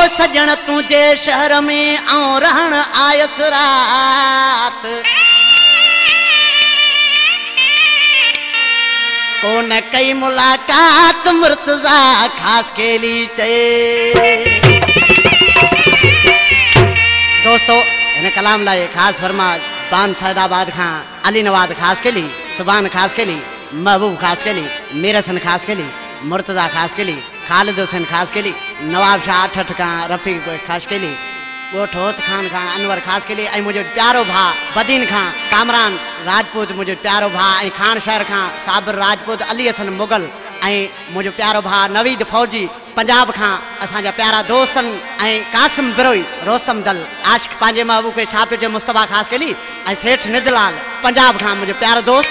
ॼण तुंहिंजे शहर में ऐं रहण आयसि रात। कोन कई मुलाकात मुर्तज़ा ख़ासि केली चए। दोस्तों हिन कलाम लाइ ख़ासि फरमा बान सैदाबाद खां अली नवाज़ ख़ासि केली सुबान ख़ासि केली महबूब ख़ासि केली मीरसन ख़ासि केली मुर्तज़ा ख़ासि केली ख़ालिद हुसैन ख़ासि केली नवाब शाह अठ अठ खां, रफ़ीक ख़ासि केली ॻोठ होत खान खां, अनवर ख़ासि केली ऐं मुंहिंजो प्यारो भाउ बदीन खां, कामरान राजपूत मुंहिंजो प्यारो भाउ ऐं खान शहर खां, साबिर राजपूत, अली हसन मुगल, ऐं प्यारो भाउ नवीद फौजी, पंजाब खां, असांजा प्यारा दोस्तनि ऐं कासिम बिरोई, रोस्तम दल, आशिक पंहिंजे महबूब खे छा पियो मुस्तफ़ा ख़ासि केली ऐं सेठ निदलाल, पंजाब खां मुंहिंजो प्यारो दोस्त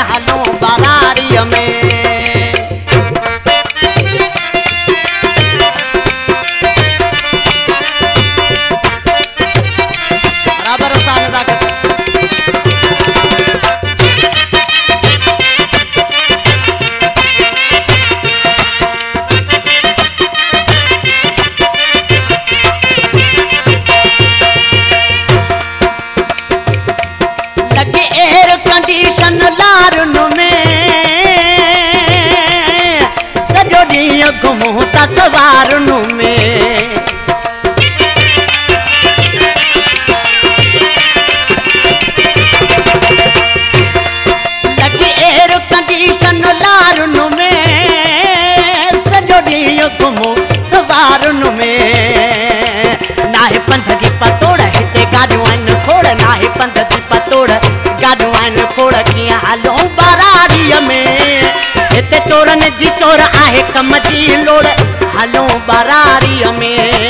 लोड़ कीअं हलूं बराड़ीअ में घुमूं था कम जी लोड़ हलूं बराड़ीअ में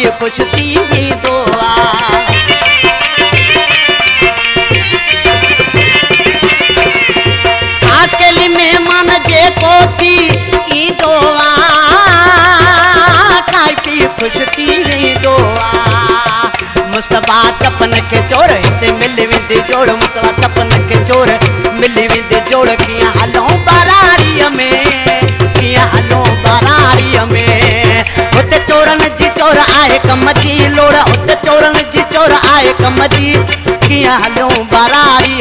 ये पुछती ही दुआ। आज के लिए मेहमान जे पोती ई दुआ। खाई पुछती ही दुआ। मुस्तफ़ा सपन के जोड़ से मिल विद जोड़, मुस्तफ़ा सपन हलूं बराई